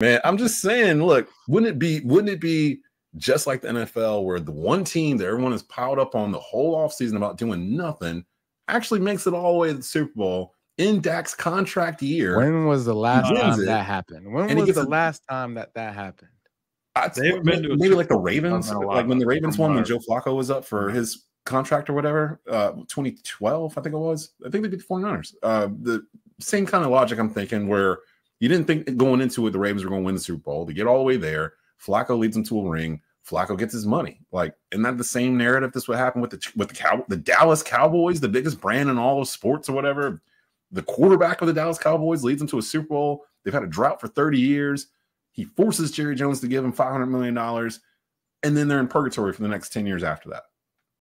Man, I'm just saying, look, wouldn't it be wouldn't it be just like the NFL where the one team that everyone is piled up on the whole offseason about doing nothing actually makes it all the way to the Super Bowl in Dak's contract year. When was the last time it, that happened? When was the gets a- last time that that happened? I'd They've say been to maybe Super like the Ravens, like when the Ravens won when Joe Flacco was up for his contract or whatever, uh 2012, I think it was. I think they beat the 49ers. Uh the same kind of logic I'm thinking where you didn't think going into it the Ravens were going to win the Super Bowl. They get all the way there. Flacco leads them to a ring. Flacco gets his money. Like, isn't that the same narrative? This would happen with the with the cow the Dallas Cowboys, the biggest brand in all of sports or whatever. The quarterback of the Dallas Cowboys leads them to a Super Bowl. They've had a drought for 30 years. He forces Jerry Jones to give him $500 million. And then they're in purgatory for the next 10 years after that.